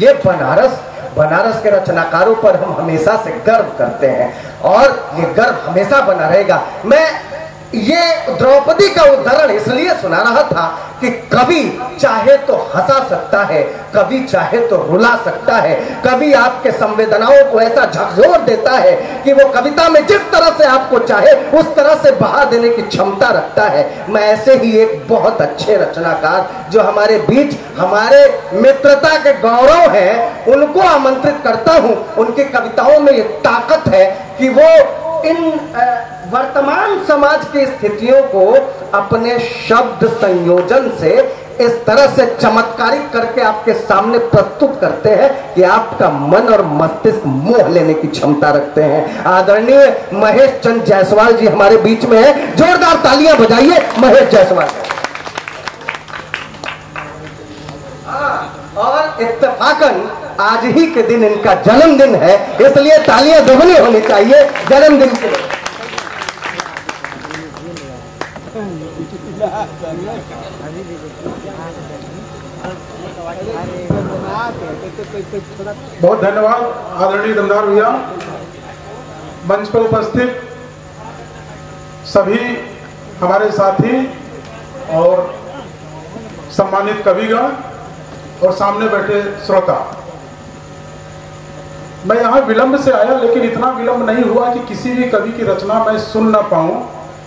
ये बनारस बनारस के रचनाकारों पर हम हमेशा से गर्व करते हैं। और ये गर्व हमेशा बना रहेगा। मैं ये द्रौपदी का उदाहरण इसलिए सुना रहा था कि कवि चाहे तो हंसा सकता है कवि चाहे तो रुला सकता है। कवि आपके संवेदनाओं को ऐसा झकझोर देता है कि वो कविता में जिस तरह से आपको चाहे, उस तरह से बहा देने की क्षमता रखता है। मैं ऐसे ही एक बहुत अच्छे रचनाकार जो हमारे बीच, हमारे मित्रता के गौरव हैं, उनको आमंत्रित करता हूँ। उनकी कविताओं में ये ताकत है कि वो इन वर्तमान समाज की स्थितियों को अपने शब्द संयोजन से इस तरह से चमत्कारिक करके आपके सामने प्रस्तुत करते हैं कि आपका मन और मस्तिष्क मोह लेने की क्षमता रखते हैं। आदरणीय महेश चंद जायसवाल जी हमारे बीच में है। जोरदार तालियाँ बजाइए, महेश जायसवाल। और इत्तेफाकन आज ही के दिन इनका जन्मदिन है, इसलिए तालियाँ दोगुनी होनी चाहिए जन्मदिन के लिए। बहुत धन्यवाद, आदरणीय दमदार भैया। मंच पर उपस्थित सभी हमारे साथी और सम्मानित कविगण और सामने बैठे श्रोता। मैं यहाँ विलंब से आया, लेकिन इतना विलंब नहीं हुआ कि किसी भी कवि की रचना मैं सुन ना पाऊँ।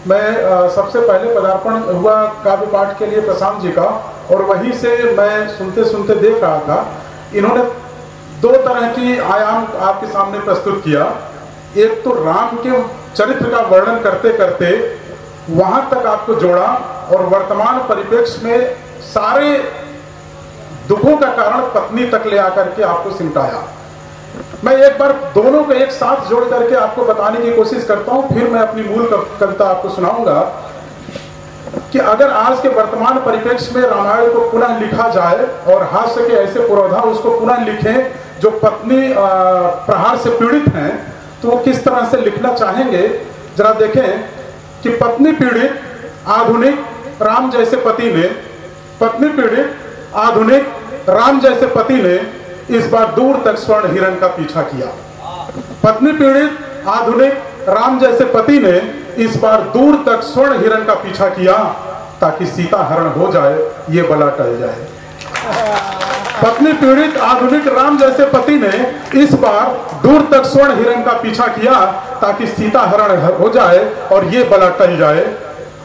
मैं सबसे पहले पदार्पण हुआ काव्य पाठ के लिए प्रशांत जी का, और वहीं से मैं सुनते सुनते देख रहा था। इन्होंने दो तरह की आयाम आपके सामने प्रस्तुत किया। एक तो राम के चरित्र का वर्णन करते करते वहाँ तक आपको जोड़ा, और वर्तमान परिप्रेक्ष्य में सारे दुखों का कारण पत्नी तक ले आकर के आपको सिमटाया। मैं एक बार दोनों को एक साथ जोड़ करके आपको बताने की कोशिश करता हूँ, फिर मैं अपनी मूल कविता आपको सुनाऊँगा कि अगर आज के वर्तमान परिप्रेक्ष्य में रामायण को पुनः लिखा जाए और हास्य के ऐसे पुरोधा उसको पुनः लिखें जो पत्नी प्रहार से पीड़ित हैं तो वो किस तरह से लिखना चाहेंगे? जरा देखें कि पत्नी पीड़ित आधुनिक राम जैसे पति ने, पत्नी पीड़ित आधुनिक राम जैसे पति ने इस बार दूर तक स्वर्ण हिरण का पीछा किया। पत्नी पीड़ित आधुनिक राम जैसे पति ने इस बार दूर तक स्वर्ण हिरण का पीछा किया ताकि सीता हरण हो जाए, ये बला टल जाए। पत्नी पीड़ित आधुनिक राम जैसे पति ने इस बार दूर तक स्वर्ण हिरण का पीछा किया ताकि सीता हरण हो जाए और ये बला टल जाए।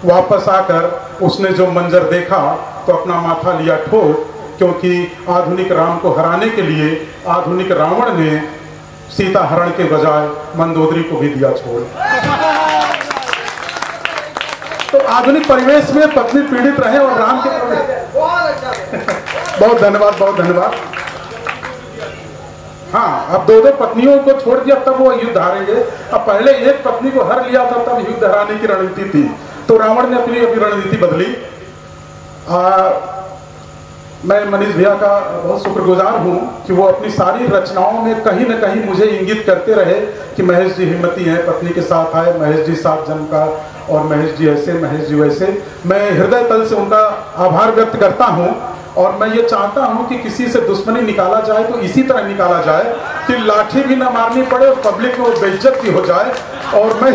वापस आकर उसने जो मंजर देखा तो अपना माथा लिया ठोक क्योंकि आधुनिक राम को हराने के लिए आधुनिक रावण ने सीता हरण के बजाय मंदोदरी को भी दिया छोड़। तो आधुनिक परिवेश में पत्नी पीड़ित रहे और राम के बहुत धन्यवाद बहुत धन्यवाद। हाँ अब दो दो पत्नियों को छोड़ दिया तब वो युद्ध हारेंगे। अब पहले एक पत्नी को हर लिया था तब युद्ध हराने की रणनीति थी। तो रावण ने अपनी अपनी रणनीति बदली। आ, मैं मनीष भैया का बहुत शुक्रगुजार हूँ कि वो अपनी सारी रचनाओं में कहीं ना कहीं मुझे इंगित करते रहे कि महेश जी हिम्मती हैं, पत्नी के साथ आए, महेश जी सात जन्म का और महेश जी ऐसे, महेश जी वैसे। मैं हृदय तल से उनका आभार व्यक्त करता हूँ और मैं ये चाहता हूँ कि किसी से दुश्मनी निकाला जाए तो इसी तरह निकाला जाए कि लाठी भी ना मारनी पड़े पब्लिक में वो बेइज्जत भी हो जाए। और मैं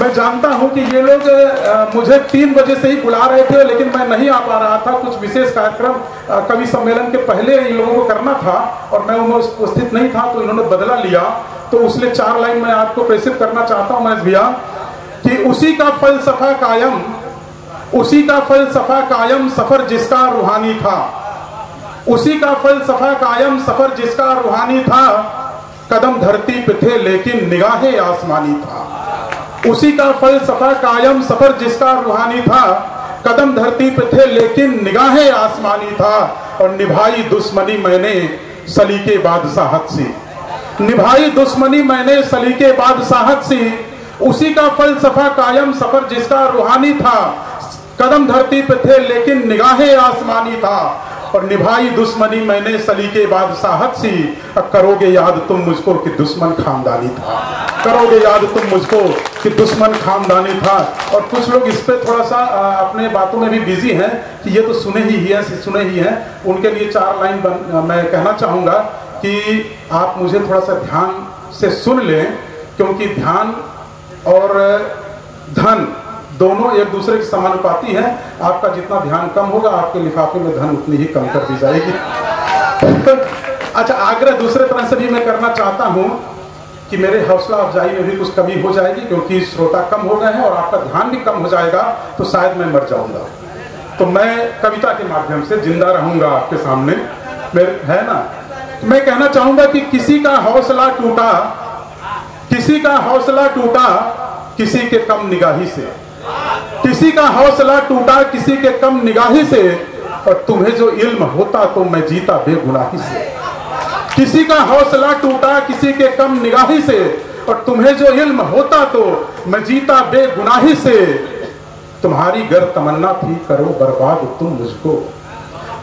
मैं जानता हूँ कि ये लोग मुझे तीन बजे से ही बुला रहे थे, लेकिन मैं नहीं आ पा रहा था। कुछ विशेष कार्यक्रम कवि सम्मेलन के पहले इन लोगों को करना था और मैं उनमें उपस्थित नहीं था तो इन्होंने बदला लिया। तो उसलिए चार लाइन मैं आपको प्रेषित करना चाहता हूँ, महेश भैया, कि उसी का फलसफा कायम, उसी का फलसफा कायम सफ़र जिसका रूहानी था। उसी का फलसफा कायम सफ़र जिसका रूहानी था, कदम धरती पे थे, लेकिन निगाहें आसमानी था। उसी का फल फलसफा कायम सफ़र जिसका रूहानी था, कदम धरती पे थे, लेकिन निगाहें आसमानी था, और निभाई दुश्मनी मैंने सलीके बादशाहत से। निभाई दुश्मनी मैंने सलीके बादशाहत से। उसी का फलसफा कायम सफ़र जिसका रूहानी था, कदम धरती पे थे, लेकिन निगाहें आसमानी था और निभाई दुश्मनी मैंने सलीके बादशाहत सी। अब करोगे याद तुम मुझको कि दुश्मन खानदानी था। करोगे याद तुम मुझको कि दुश्मन खानदानी था। और कुछ लोग इस पे थोड़ा सा अपने बातों में भी बिज़ी हैं कि ये तो सुने ही है सुने ही हैं। उनके लिए चार लाइन मैं कहना चाहूँगा कि आप मुझे थोड़ा सा ध्यान से सुन लें, क्योंकि ध्यान और धन दोनों एक दूसरे के समानुपाती हैं। आपका जितना ध्यान कम होगा, आपके लिफाफे में धन उतनी ही कम कर दी जाएगी। अच्छा आग्रह दूसरे तरह से भी मैं करना चाहता हूँ कि मेरे हौसला अफजाई में भी कुछ कमी हो जाएगी, क्योंकि श्रोता कम हो गए हैं और आपका ध्यान भी कम हो जाएगा तो शायद मैं मर जाऊँगा। तो मैं कविता के माध्यम से ज़िंदा रहूँगा आपके सामने। मेरे है ना? मैं कहना चाहूँगा कि किसी का हौसला टूटा, किसी का हौसला टूटा किसी के कम निगाही से। किसी का हौसला टूटा, किसी के कम निगाही से, और तुम्हें जो इल्म होता तो मैं जीता बेगुनाही से। किसी का हौसला टूटा, किसी के कम निगाही से, और तुम्हें जो इल्म होता तो मैं जीता बेगुनाही से। तुम्हारी गर तमन्ना थी, करो बर्बाद तुम मुझको।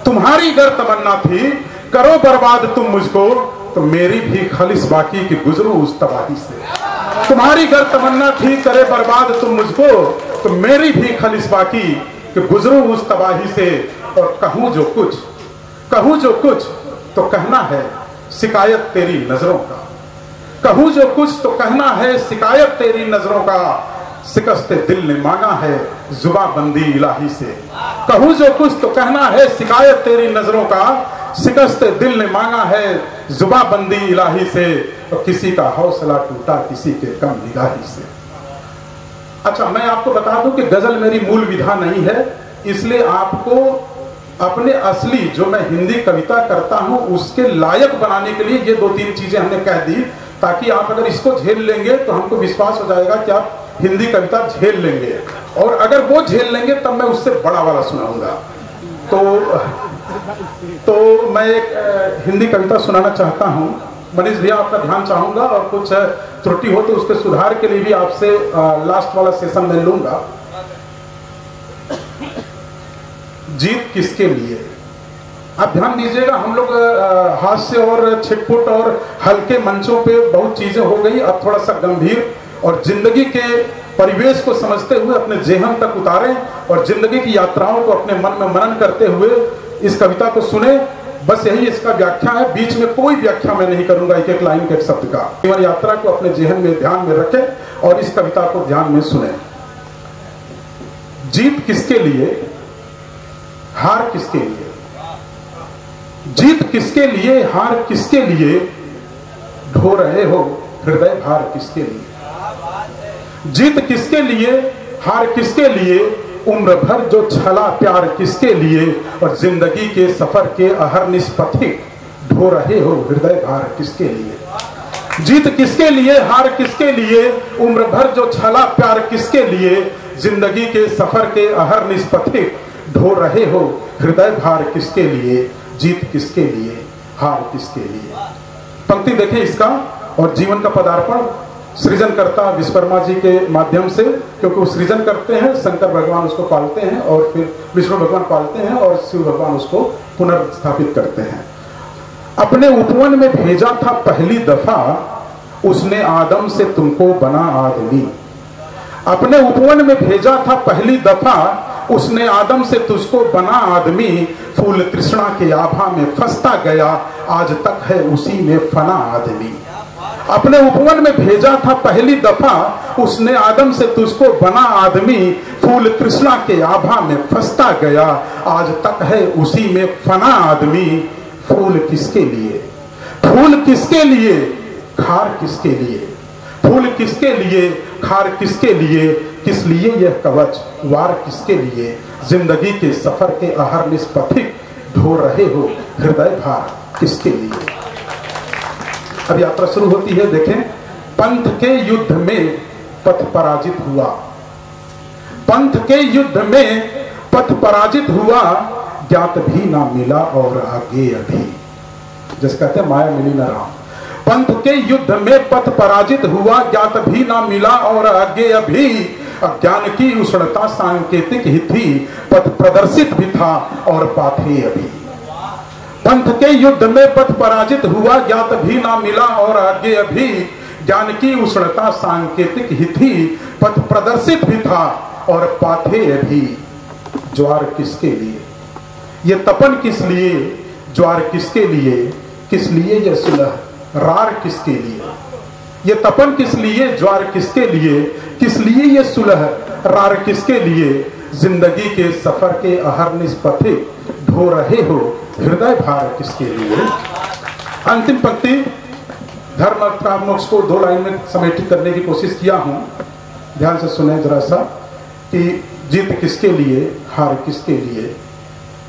तुम्हारी गर तमन्ना थी, करो बर्बाद तुम मुझको तो मेरी भी खालिश बाकी की गुजरू उस तबाही से। तुम्हारी घर तमन्ना थी करे बर्बाद तुम मुझको तो मेरी भी खलिस बाकी, कि गुजरू उस तबाही से, और कहूँ जो कुछ। कहूँ जो कुछ तो कहना है शिकायत तेरी नज़रों का। कहूँ जो कुछ तो कहना है शिकायत तेरी नज़रों का। शिकस्त दिल ने मांगा है जुबा बंदी इलाही से। कहूँ जो कुछ तो कहना है शिकायत तेरी नज़रों का। शिकस्त दिल ने मांगा है जुबा बंदी इलाही से। और किसी का हौसला टूटा, किसी के कम निगाही से। अच्छा मैं आपको बता दूँ कि गज़ल मेरी मूल विधा नहीं है, इसलिए आपको अपने असली जो मैं हिंदी कविता करता हूँ, उसके लायक बनाने के लिए ये दो तीन चीज़ें हमने कह दी, ताकि आप अगर इसको झेल लेंगे तो हमको विश्वास हो जाएगा कि आप हिंदी कविता झेल लेंगे। और अगर वो झेल लेंगे, तब मैं उससे बड़ा वाला सुनाऊँगा। तो तो मैं एक हिंदी कविता सुनाना चाहता हूँ। मनीष भैया आपका ध्यान चाहूँगा और कुछ त्रुटि हो तो उसके सुधार के लिए भी आपसे लास्ट वाला सेशन में लूँगा। जीत किसके लिए? आप ध्यान दीजिएगा, हम लोग हास्य और छिटपुट और हल्के मंचों पे बहुत चीज़ें हो गई। अब थोड़ा सा गंभीर और ज़िंदगी के परिवेश को समझते हुए अपने जेहन तक उतारें और ज़िंदगी की यात्राओं को अपने मन में मनन करते हुए इस कविता को सुने। बस यही इसका व्याख्या है। बीच में कोई व्याख्या मैं नहीं करूँगा एक एक लाइन के एक शब्द का। जीवन यात्रा को अपने जेहन में, ध्यान में रखें और इस कविता को ध्यान में सुने। जीत किसके लिए? हार किसके लिए? जीत किसके लिए? हार किसके लिए? ढो रहे हो हृदय भार किसके लिए? जीत किसके लिए? हार किसके लिए? उम्र भर जो छला प्यार किसके लिए? और ज़िंदगी के सफ़र के अहर निष्पथिक ढो रहे हो हृदय भार किसके लिए? जीत किसके लिए? हार किसके लिए? उम्र भर जो छला प्यार किसके लिए? ज़िंदगी के सफ़र के अहर निष्पथिक ढो रहे हो हृदय भार किसके लिए? जीत किसके लिए? हार किसके लिए? पंक्ति देखें इसका और जीवन का पदार्पण। सृजन करता विश्वकर्मा जी के माध्यम से, क्योंकि वो सृजन करते हैं, शंकर भगवान उसको पालते हैं और फिर विष्णु भगवान पालते हैं और शिव भगवान उसको पुनर्स्थापित करते हैं। अपने उपवन में भेजा था पहली दफ़ा, उसने आदम से तुमको बना आदमी। अपने उपवन में भेजा था पहली दफ़ा, उसने आदम से तुझको बना आदमी। फूल तृष्णा के आभा में फंसता गया, आज तक है उसी में फना आदमी। अपने उपवन में भेजा था पहली दफ़ा, उसने आदम से तुझको बना आदमी, फूल तृष्णा के आभा में फंसता गया। आज तक है उसी में फना आदमी। फूल किसके लिए? फूल किसके लिए? खार किसके लिए? फूल किसके लिए? खार किसके लिए? किस लिए यह कवच? वार किसके लिए? ज़िंदगी के सफ़र के अहर निष्पथिक ढो रहे हो, हृदय भार किसके लिए? अब यात्रा शुरू होती है, देखें। पंथ के युद्ध में पथ पराजित हुआ। पंथ के युद्ध में पथ पराजित हुआ, ज्ञात भी ना मिला और आगे अभी। जिस कहते माया मिली न राम। पंथ के युद्ध में पथ पराजित हुआ, ज्ञात भी ना मिला और आगे अभी। अज्ञान की उष्णता सांकेतिक ही थी, पथ प्रदर्शित भी था और पाथे अभी। पंथ के युद्ध में पथ पराजित हुआ, ज्ञात भी ना मिला और आगे अभी ज्ञान की उष्णता सांकेतिक ही थी पथ प्रदर्शित भी था और पाथेय भी। ज्वार किसके लिए? ये तपन किस लिए? ज्वार किसके लिए? किस लिए ये सुलह? रार किसके लिए? ये तपन किस लिए? ज्वार किसके लिए? किस लिए ये सुलह? रार किसके लिए? ज़िंदगी के सफ़र के अहरनिश पथे ढो रहे हो। हृदय भार किसके लिए? अंतिम पंक्ति, धर्म अर्थ मोक्ष को दो लाइन में समेटित करने की कोशिश किया हूँ। ध्यान से सुने जरा सा कि जीत किसके लिए, हार किसके लिए,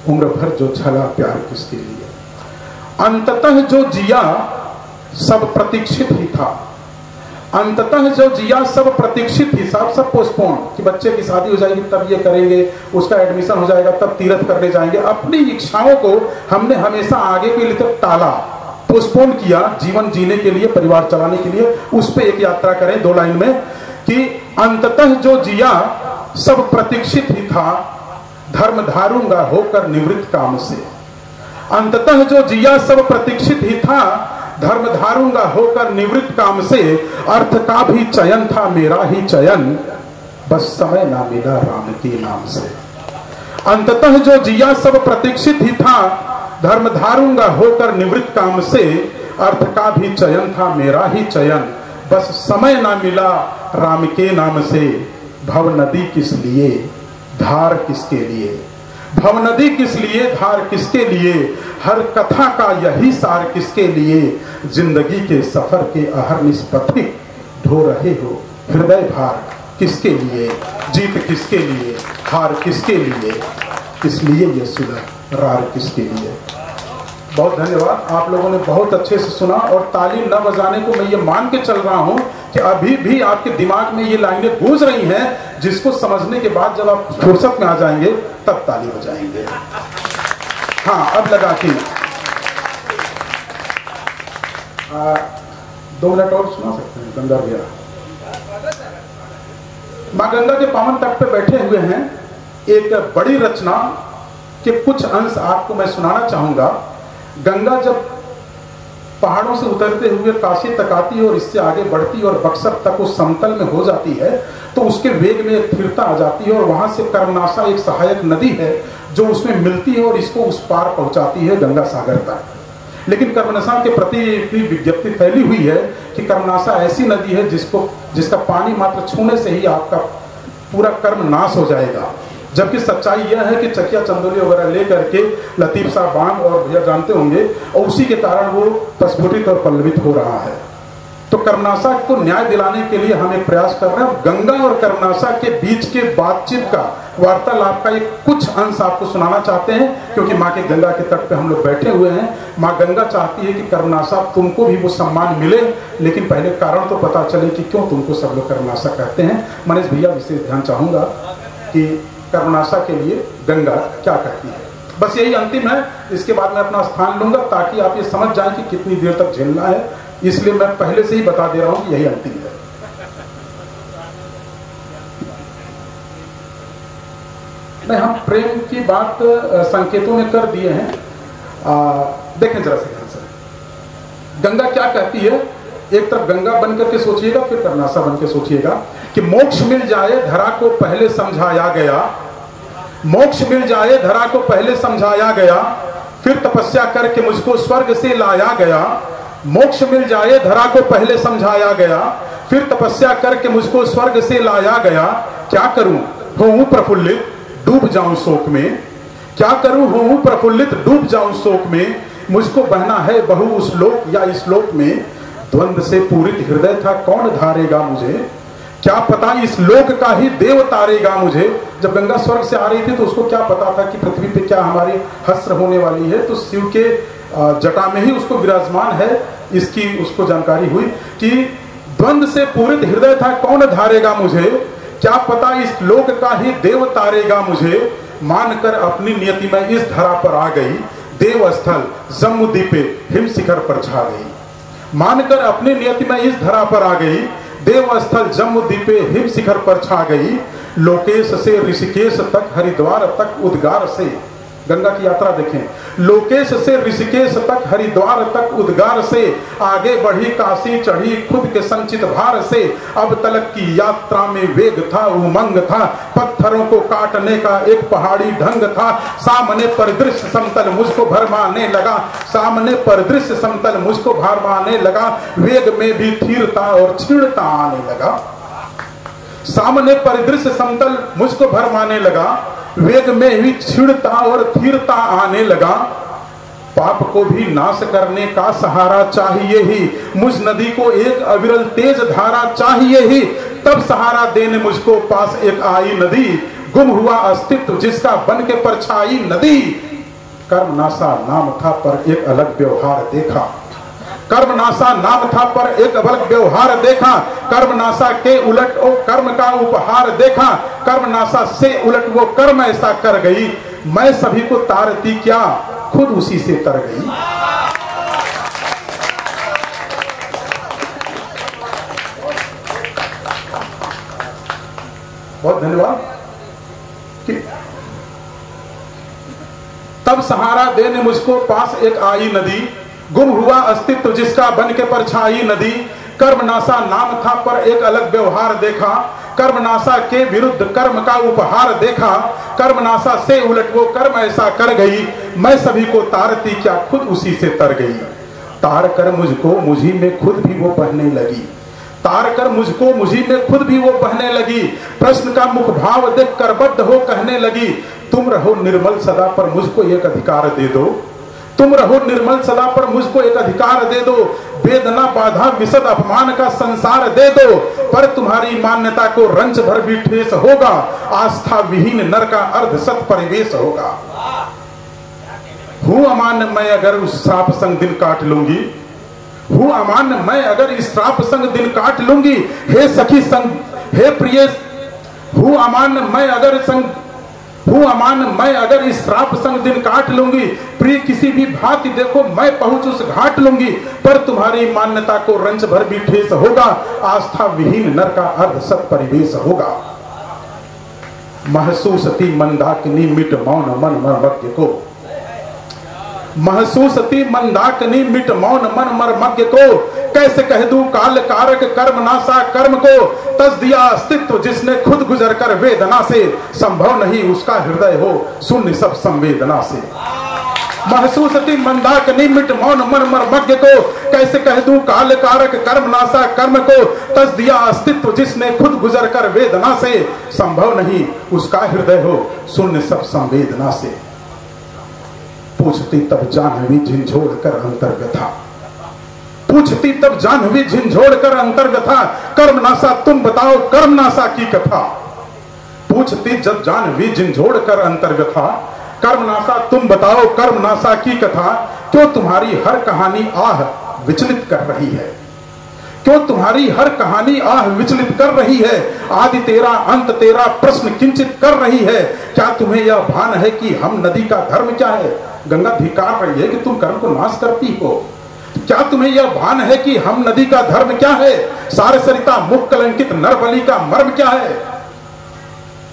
उम्र भर जो छला, प्यार किसके लिए। अंततः जो जिया, सब प्रतीक्षित ही था। अंततः जो जिया सब प्रतीक्षित ही सब सब पोस्टपोन कि बच्चे की शादी हो जाएगी, तब ये करेंगे, उसका एडमिशन हो जाएगा, तब तीर्थ करने जाएँगे। अपनी इच्छाओं को हमने हमेशा आगे के लिए तक टाला पोस्टपोन किया जीवन जीने के लिए, परिवार चलाने के लिए। उस पर एक यात्रा करें दो लाइन में कि अंततः जो जिया सब प्रतीक्षित ही था, धर्म धारूँगा होकर निवृत्त काम से। अंततः जो जिया सब प्रतीक्षित ही था धर्म धारूँगा होकर निवृत्त काम से अर्थ का भी चयन था, मेरा ही चयन। बस समय ना मिला राम के नाम से। अंततः जो जिया सब प्रतीक्षित ही था धर्म धारूँगा होकर निवृत्त काम से अर्थ का भी चयन था, मेरा ही चयन। बस समय ना मिला राम के नाम से। भव नदी किस लिए, धार किसके लिए? भव नदी किस लिए, धार किसके लिए, हर कथा का यही सार किसके लिए, ज़िंदगी के सफ़र के अहर निष्पत्ति ढो रहे हो, हृदय भार किसके लिए, जीत किसके लिए, हार किसके लिए, इसलिए ये सुलह रार किसके लिए। बहुत धन्यवाद, आप लोगों ने बहुत अच्छे से सुना और ताली न बजाने को मैं ये मान के चल रहा हूँ कि अभी भी आपके दिमाग में ये लाइनें गूंज रही हैं जिसको समझने के बाद जब आप फुर्सत में आ जाएँगे, तब ताली बजाएँगे। हाँ अब लगा कि। दो मिनट और सुना सकते हैं, गंगा भैया। माँ गंगा के पावन तट पे बैठे हुए हैं। एक बड़ी रचना के कुछ अंश आपको मैं सुनाना चाहूँगा। गंगा जब पहाड़ों से उतरते हुए काशी तक आती है और इससे आगे बढ़ती है और बक्सर तक उस समतल में हो जाती है तो उसके वेग में स्थिरता आ जाती है और वहाँ से कर्मनाशा एक सहायक नदी है जो उसमें मिलती है और इसको उस पार पहुंचाती है गंगा सागर तक। लेकिन कर्मनाशा के प्रति इतनी विज्ञप्ति फैली हुई है कि कर्मनाशा ऐसी नदी है जिसको, जिसका पानी मात्र छूने से ही आपका पूरा कर्म नाश हो जाएगा। जबकि सच्चाई यह है कि चकिया चंदोली वगैरह लेकर के लतीफ साहब बाँध और भैया जानते होंगे, और उसी के कारण वो प्रस्फुटित और पल्लवित हो रहा है। तो कर्मनाशा को न्याय दिलाने के लिए हम एक प्रयास कर रहे हैं। गंगा और कर्मनाशा के बीच के बातचीत का वार्तालाप का एक कुछ अंश आपको सुनाना चाहते हैं, क्योंकि माँ के गंगा के तट पे हम लोग बैठे हुए हैं। माँ गंगा चाहती है कि कर्मनाशा तुमको भी वो सम्मान मिले, लेकिन पहले कारण तो पता चले कि क्यों तुमको सब लोग कर्मनाशा कहते हैं। मनीष भैया, विशेष ध्यान चाहूँगा कि कर्मनाशा के लिए गंगा क्या कहती है। बस यही अंतिम है। इसके बाद मैं अपना स्थान लूँगा ताकि आप ये समझ जाएँ कि कितनी देर तक झेलना है। इसलिए मैं पहले से ही बता दे रहा हूँ कि यही अंतिम है। नहीं हम प्रेम की बात संकेतों में कर दिए हैं। आ, देखें जरा से ध्यान से। गंगा क्या कहती है? एक तरफ़ गंगा बन करके सोचिएगा फिर कर्नासा बन के सोचिएगा कि मोक्ष मिल जाए धरा को पहले समझाया गया। मोक्ष मिल जाए धरा को पहले समझाया गया। फिर तपस्या करके मुझको स्वर्ग से लाया गया। मोक्ष मिल जाए, धरा को पहले समझाया गया, फिर तपस्या करके मुझको स्वर्ग से लाया गया। क्या करूँ? हूँ प्रफुल्लित, डूब जाऊँ शोक में। क्या करूँ? हूँ प्रफुल्लित, डूब जाऊँ शोक में। मुझको बहना है बहु उस लोक या इस लोक में। द्वंद से पूरित हृदय था, कौन धारेगा मुझे? क्या पता इस लोक का ही देव तारेगा मुझे? जब गंगा स्वर्ग से आ रही थी तो उसको क्या पता था कि पृथ्वी पे क्या हमारी हस्र होने वाली है? तो शिव के जटा में ही उसको विराजमान है। इसकी उसको जानकारी हुई कि द्वंद से पूरित हृदय था, कौन धारेगा मुझे? क्या पता इस लोक का ही देव तारेगा मुझे? मानकर अपनी नियति में इस धरा पर आ गई। देव स्थल जम्मू हिम शिखर पर छा गई। मानकर अपनी नियति में इस धरा पर आ गई। देव स्थल जम्मू दीपे हिम शिखर पर छा गई। लोकेश से, ऋषिकेश तक, हरिद्वार तक, उद्गार से। गंगा की यात्रा देखें। लोकेश से ऋषिकेश तक, हरिद्वार तक, उद्गार से, आगे बढ़ी काशी चढ़ी खुद के संचित भार से। अब तलक की यात्रा में वेग था, उमंग था, पत्थरों को काटने का एक पहाड़ी ढंग था। सामने परिदृश्य समतल मुझको भरमाने लगा, सामने परिदृश्य समतल मुझको भरमाने लगा। वेग में भी थीरता और छिड़ता आने लगा। सामने परिदृश्य समतल मुझको भरमाने लगा। वेग में भी छिड़ता और थीरता आने लगा। पाप को भी नाश करने का सहारा चाहिए ही। मुझ नदी को एक अविरल तेज धारा चाहिए ही। तब सहारा देने मुझको पास एक आई नदी। गुम हुआ अस्तित्व जिसका बन के परछाई नदी। कर्मनाशा नाम था पर एक अलग व्यवहार देखा। कर्मनाशा नाम था पर एक अलग व्यवहार देखा। कर्मनाशा के उलट वो कर्म का उपहार देखा। कर्मनाशा से उलट वो कर्म ऐसा कर गई। मैं सभी को तारती क्या? खुद उसी से तर गई। बहुत धन्यवाद। तब सहारा देने मुझको पास एक आई नदी। गुम हुआ अस्तित्व जिसका बन के परछाई नदी। कर्मनाशा नाम था पर एक अलग व्यवहार देखा। कर्मनाशा के विरुद्ध कर्म का उपहार देखा। कर्मनाशा से उलट वो कर्म ऐसा कर गई। मैं सभी को तारती, क्या खुद उसी से तर गई। तार कर मुझको, मुझी में खुद भी वो बहने लगी। तार कर मुझको, मुझी में खुद भी वो बहने लगी। प्रश्न का मुख भाव देख कर बद्ध हो कहने लगी। तुम रहो निर्मल सदा पर मुझको एक अधिकार दे दो। तुम रहो निर्मल सदा, पर मुझको एक अधिकार दे दो। वेदना, बाधा विशद अपमान का संसार दे दो। पर तुम्हारी मान्यता को रंच भर भी ठेस होगा। आस्था विहीन नर का अर्ध सत परिवेश होगा। हूँ अमान्य, मैं अगर उस श्राप संग दिन काट लूँगी। हूँ अमान मैं अगर इस श्राप संग दिन काट लूँगी। हे सखी संग, हे प्रिय, हूँ अमान मैं अगर संग हूँ अमान मैं अगर इस श्राप संग दिन काट लूँगी, प्रिय किसी भी भांति देखो, मैं पहुँच उस घाट लूँगी, पर तुम्हारी मान्यता को रंच भर भी ठेस होगा, आस्था विहीन नर का अर्ध सत परिवेश होगा। महसूस थी मंदाकिनी मिट मौन मन मन मर्मज्ञ को। महसूस थी मंदाकिनी मिट मौन, मन मर्मज्ञ को। कैसे कह दू, काल कारक, कर्म नासा, कर्म को। तस दिया अस्तित्व जिसने खुद गुजर कर वेदना से। संभव नहीं उसका हृदय हो, शून्य सब संवेदना से। महसूस थी मंदाक निमिट मौन, मन मर्मज्ञ को। कैसे कह दू, काल कारक, कर्म नासा, कर्म को। तस दिया अस्तित्व जिसने खुद गुजर कर वेदना से। संभव नहीं उसका हृदय हो, शून्य सब संवेदना से। पूछती तब जानवी झिझोड़ कर अंतर्गथा पूछती तब जानवी झिझोड़ कर अंतर्गथा कर्म नासा, तुम बताओ, कर्म नासा की कथा? पूछती जब जानवी झिझोड़ कर अंतर्गथा कर्म नासा, तुम बताओ, कर्म नासा की कथा? क्यों तुम्हारी हर कहानी आह विचलित कर रही है? क्यों तुम्हारी हर कहानी आह विचलित कर रही है? आदि तेरा, अंत तेरा प्रश्न किंचित कर रही है। क्या तुम्हें यह भान है कि हम नदी का धर्म क्या है? गंगा धिकार रही है कि तुम कर्म को नाश करती हो। क्या तुम्हें यह भान है कि हम नदी का धर्म क्या है? सारे सरिता मुख कलंकित नरबली का मर्म क्या है?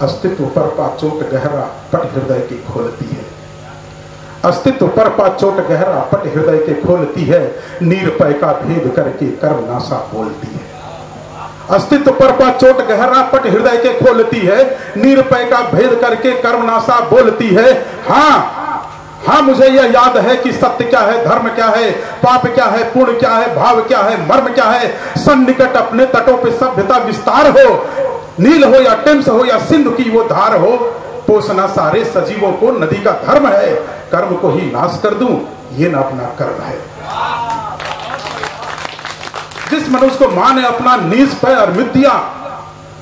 अस्तित्व पर पाचोट गहरा पट हृदय की खोलती है। अस्तित्व पर पा चोट गहरा पट हृदय के खोलती है। नीरपय का भेद करके कर्म नाशा बोलती है। अस्तित्व पर पाचोट गहरा पट हृदय के खोलती है। नीरपय का भेद करके कर्म कर्मनाशा बोलती है। हाँ हाँ मुझे यह याद है कि सत्य क्या है, धर्म क्या है, पाप क्या है, पुण्य क्या है, भाव क्या है, मर्म क्या है। सन्निकट अपने तटों पे सभ्यता विस्तार हो। नील हो या टेम्स हो या सिंधु की वो धार हो। पोषना सारे सजीवों को नदी का धर्म है। कर्म को ही नाश कर दूँ, ये ना अपना कर्म है। जिस मनुष्य को माँ ने अपना निष्पय अमृत दिया,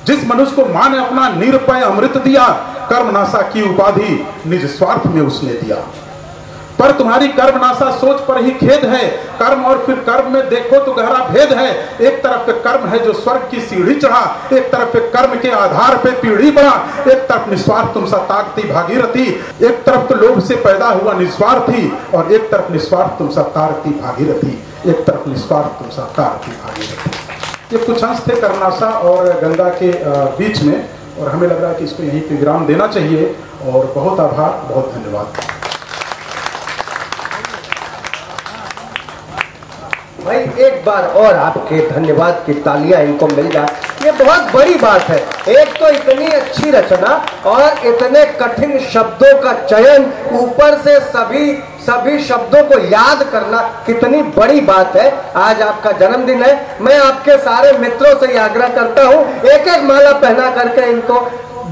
जिस मनुष्य को माँ ने अपना निरपय अमृत दिया कर्म नाशा की उपाधि निज स्वार्थ में उसने दिया। पर तुम्हारी कर्मनाशा सोच पर ही खेद है। कर्म और फिर कर्म में देखो तो गहरा भेद है। एक तरफ़ पे कर्म है जो स्वर्ग की सीढ़ी चढ़ा, एक तरफ़ पे कर्म के आधार पे पीढ़ी बढ़ा, एक तरफ़ निस्वार्थ तुम ताकती भागीरथी, एक तरफ़ तो लोभ से पैदा हुआ निस्वार्थी, और एक तरफ़ निस्वार्थ तुम तारती भागीरथी, एक तरफ़ निस्वार्थ तुम तारती भागीरथी। ये कुछ अंश थे कर्मनाशा और गंगा के बीच में, और हमें लग रहा है कि इसको यहीं पे विराम देना चाहिए, और बहुत आभार, बहुत धन्यवाद। भाई, एक बार और आपके धन्यवाद की तालियाँ इनको मिल जाए। ये बहुत बड़ी बात है। एक तो इतनी अच्छी रचना और इतने कठिन शब्दों का चयन, ऊपर से सभी सभी शब्दों को याद करना कितनी बड़ी बात है। आज आपका जन्मदिन है। मैं आपके सारे मित्रों से आग्रह करता हूँ एक एक माला पहना करके इनको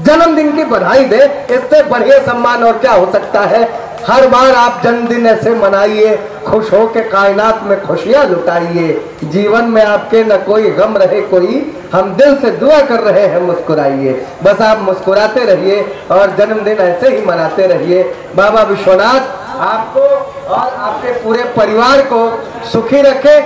जन्मदिन की बधाई दे। इससे बढ़िया सम्मान और क्या हो सकता है? हर बार आप जन्मदिन ऐसे मनाइए, खुश हो के कायनात में खुशियाँ लुटाइए। जीवन में आपके न कोई गम रहे, कोई हम दिल से दुआ कर रहे हैं, मुस्कुराइए। बस आप मुस्कुराते रहिए और जन्मदिन ऐसे ही मनाते रहिए। बाबा विश्वनाथ, आपको और आपके पूरे परिवार को सुखी रखे।